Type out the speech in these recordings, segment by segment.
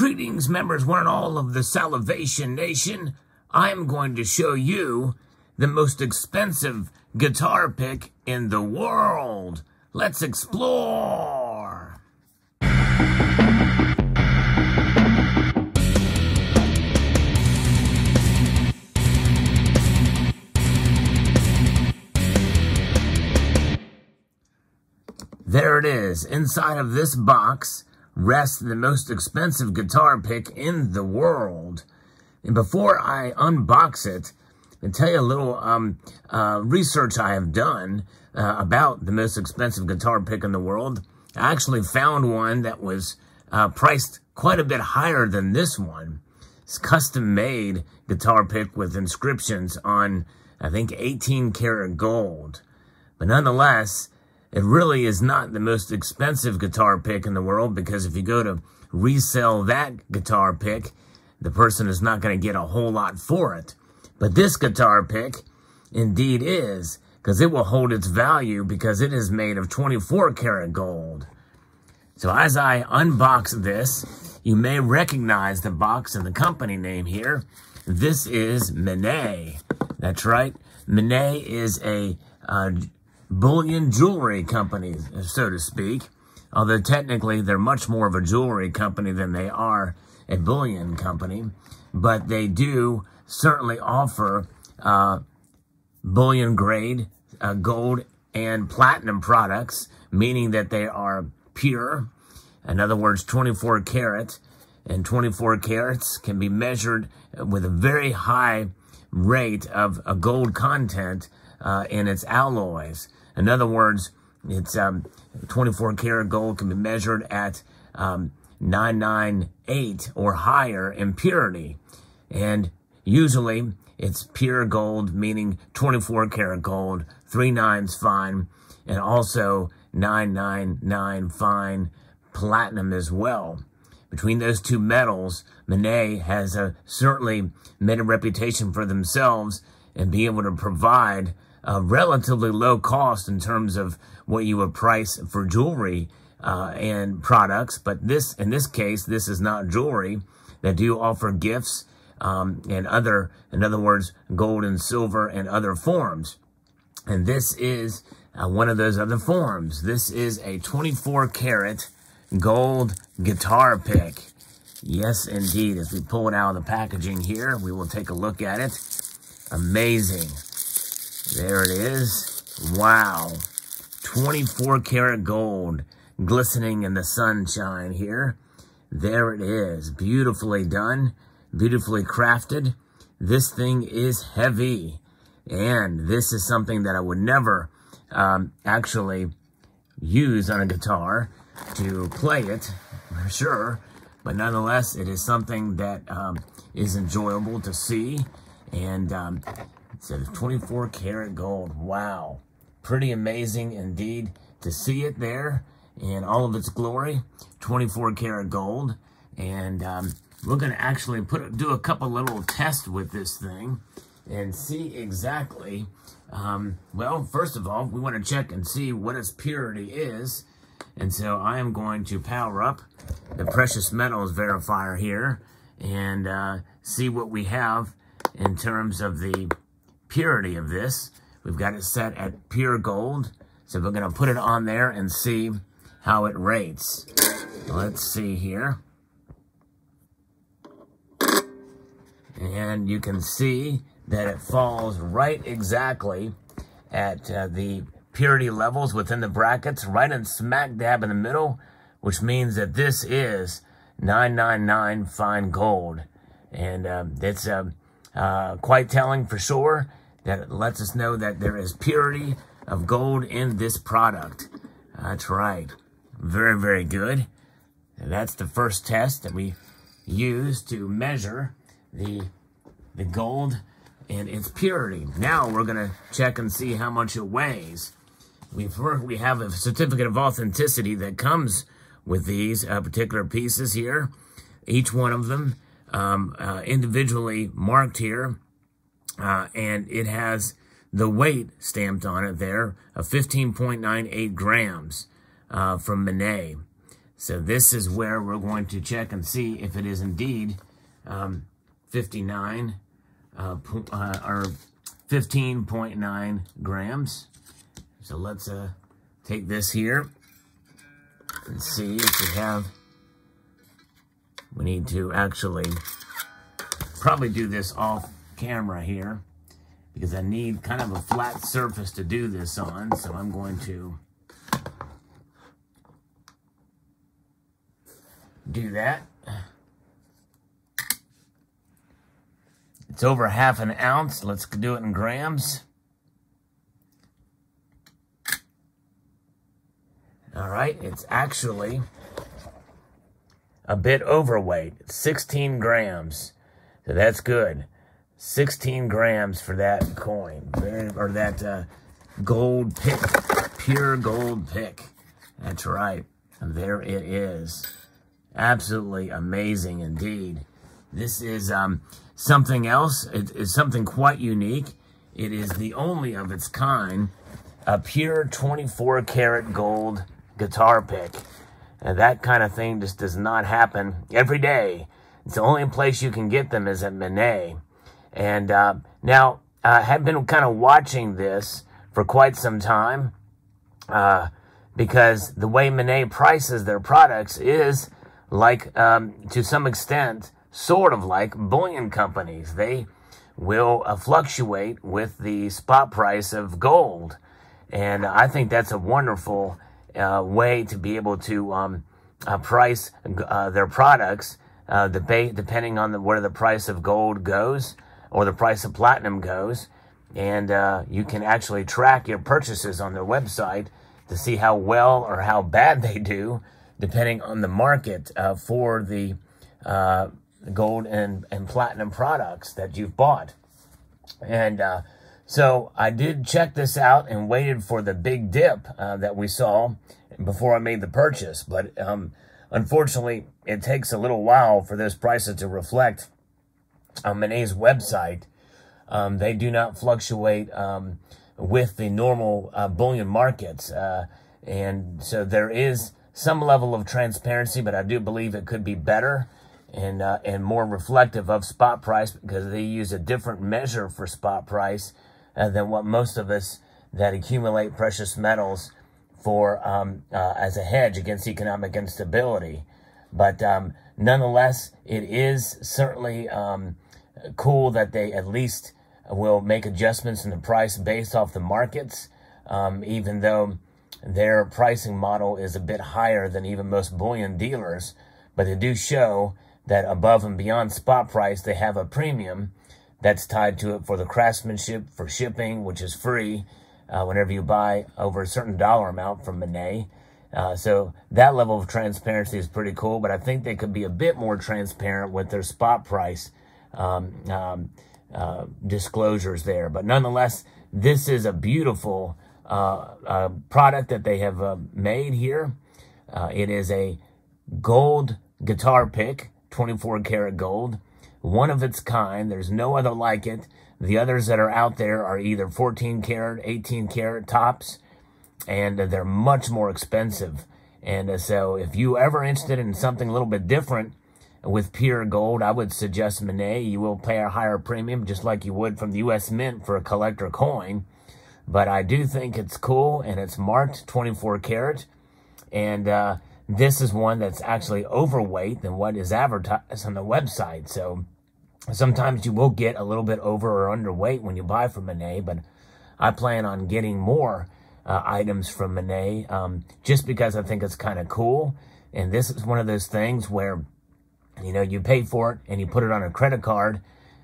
Greetings, members, one and all of the Salivation Nation. I'm going to show you the most expensive guitar pick in the world. Let's explore. There it is. Inside of this box rests the most expensive guitar pick in the world. And before I unbox it, and tell you a little um, uh, research I have done uh, about the most expensive guitar pick in the world. I actually found one that was uh, priced quite a bit higher than this one. It's custom-made guitar pick with inscriptions on, I think, 18 karat gold. But nonetheless, it really is not the most expensive guitar pick in the world because if you go to resell that guitar pick, the person is not going to get a whole lot for it. But this guitar pick indeed is because it will hold its value because it is made of 24 karat gold. So as I unbox this, you may recognize the box and the company name here. This is Mene. That's right. Mene is a uh, bullion jewelry company, so to speak. Although technically they're much more of a jewelry company than they are a bullion company. But they do certainly offer uh, bullion grade uh, gold and platinum products, meaning that they are pure. In other words, 24 karat. And 24 carats can be measured with a very high rate of a gold content uh, in its alloys. In other words, it's um, 24 karat gold can be measured at um, 998 or higher in purity. And usually it's pure gold, meaning 24 karat gold, three nines fine, and also 999 fine platinum as well. Between those two metals, Mene has certainly made a reputation for themselves and be able to provide a relatively low cost in terms of what you would price for jewelry uh, and products. But this, in this case, this is not jewelry. They do offer gifts um, and other, in other words, gold and silver and other forms. And this is uh, one of those other forms. This is a 24 karat gold guitar pick. Yes, indeed. As we pull it out of the packaging here, we will take a look at it. Amazing. There it is. Wow. 24 karat gold glistening in the sunshine here. There it is. Beautifully done. Beautifully crafted. This thing is heavy. And this is something that I would never um, actually use on a guitar to play it, for sure. But nonetheless, it is something that um, is enjoyable to see. And um, says 24 karat gold. Wow. Pretty amazing indeed to see it there in all of its glory. 24 karat gold. And um, we're going to actually put do a couple little tests with this thing and see exactly, um, well, first of all, we want to check and see what its purity is. And so I am going to power up the precious metals verifier here and uh, see what we have in terms of the purity of this. We've got it set at pure gold. So we're going to put it on there and see how it rates. Let's see here. And you can see that it falls right exactly at uh, the purity levels within the brackets, right in smack dab in the middle, which means that this is 999 fine gold. And uh, it's uh, uh, quite telling for sure that lets us know that there is purity of gold in this product. That's right. Very, very good. And that's the first test that we use to measure the, the gold and its purity. Now we're going to check and see how much it weighs. We've we have a certificate of authenticity that comes with these uh, particular pieces here. Each one of them um, uh, individually marked here uh, and it has the weight stamped on it there of 15.98 grams uh, from Mene. So this is where we're going to check and see if it is indeed um, 59 uh, uh, or 15.9 grams. So let's uh, take this here and see if we have, we need to actually probably do this off camera here because I need kind of a flat surface to do this on. So I'm going to do that. It's over half an ounce. Let's do it in grams. All right, it's actually a bit overweight, 16 grams. So that's good. 16 grams for that coin, or that uh, gold pick, pure gold pick. That's right. And there it is. Absolutely amazing indeed. This is um, something else. It is something quite unique. It is the only of its kind, a pure 24 karat gold guitar pick. And that kind of thing just does not happen every day. It's the only place you can get them is at Mene. And uh, now, I have been kind of watching this for quite some time uh, because the way Mene prices their products is like, um, to some extent, sort of like bullion companies. They will uh, fluctuate with the spot price of gold. And I think that's a wonderful uh, way to be able to um, uh, price uh, their products uh, depending on the, where the price of gold goes or the price of platinum goes. And uh, you can actually track your purchases on their website to see how well or how bad they do, depending on the market uh, for the uh, gold and, and platinum products that you've bought. And uh, so I did check this out and waited for the big dip uh, that we saw before I made the purchase. But um, unfortunately, it takes a little while for those prices to reflect on Mene's website. Um, they do not fluctuate um, with the normal uh, bullion markets. Uh, and so there is some level of transparency, but I do believe it could be better and uh, and more reflective of spot price because they use a different measure for spot price uh, than what most of us that accumulate precious metals for um, uh, as a hedge against economic instability. But um, nonetheless, it is certainly um, cool that they at least will make adjustments in the price based off the markets, um, even though their pricing model is a bit higher than even most bullion dealers. But they do show that above and beyond spot price, they have a premium that's tied to it for the craftsmanship, for shipping, which is free uh, whenever you buy over a certain dollar amount from Mene. Uh, so that level of transparency is pretty cool, but I think they could be a bit more transparent with their spot price um, um, uh, disclosures there. But nonetheless, this is a beautiful uh, uh, product that they have uh, made here. it is a gold guitar pick, 24 karat gold, one of its kind. There's no other like it. The others that are out there are either 14 karat, 18 karat tops, and they're much more expensive. And so if you ever interested in something a little bit different with pure gold, I would suggest Mene. You will pay a higher premium just like you would from the U.S. Mint for a collector coin. But I do think it's cool and it's marked 24 karat. And uh, this is one that's actually overweight than what is advertised on the website. So sometimes you will get a little bit over or underweight when you buy from Mene, but I plan on getting more uh, items from Mene um, just because I think it's kind of cool. And this is one of those things where, you know, you pay for it and you put it on a credit card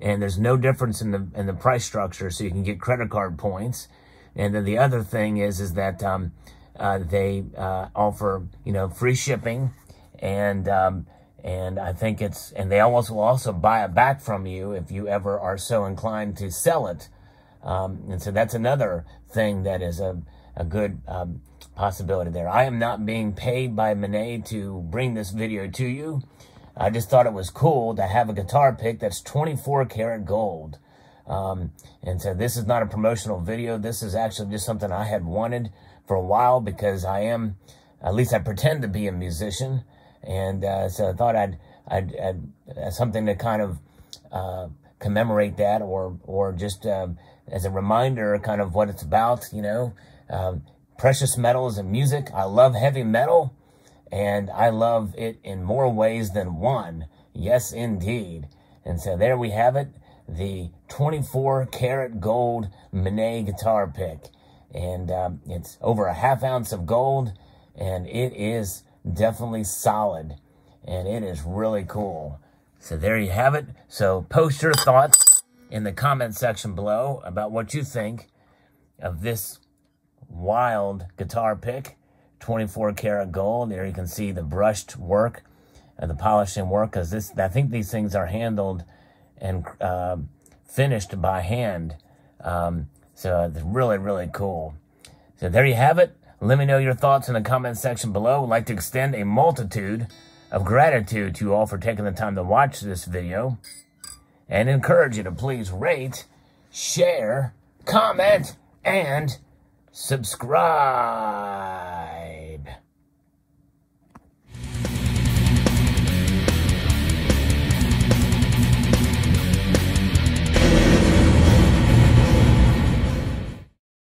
and there's no difference in the in the price structure, so you can get credit card points. And then the other thing is, is that um, uh, they uh, offer, you know, free shipping and um, and I think it's, and they almost will also buy it back from you if you ever are so inclined to sell it. Um, and so that's another thing that is a, a good um, possibility there. I am not being paid by Mene to bring this video to you. I just thought it was cool to have a guitar pick that's 24 karat gold. Um, and so this is not a promotional video. This is actually just something I had wanted for a while because I am at least I pretend to be a musician. And uh, so I thought I'd, I'd, I'd something to kind of uh, commemorate that or, or just uh, as a reminder kind of what it's about, you know. Um, precious metals and music. I love heavy metal and I love it in more ways than one. Yes, indeed. And so there we have it, the 24 karat gold Mene guitar pick. And um, it's over a half ounce of gold and it is definitely solid and it is really cool. So there you have it. So post your thoughts in the comment section below about what you think of this wild guitar pick. 24 karat gold. There you can see the brushed work, and the polishing work, because this I think these things are handled and uh, finished by hand. Um, so it's really, really cool. So there you have it. Let me know your thoughts in the comment section below. I'd like to extend a multitude of gratitude to you all for taking the time to watch this video and encourage you to please rate, share, comment, and subscribe.